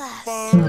glass.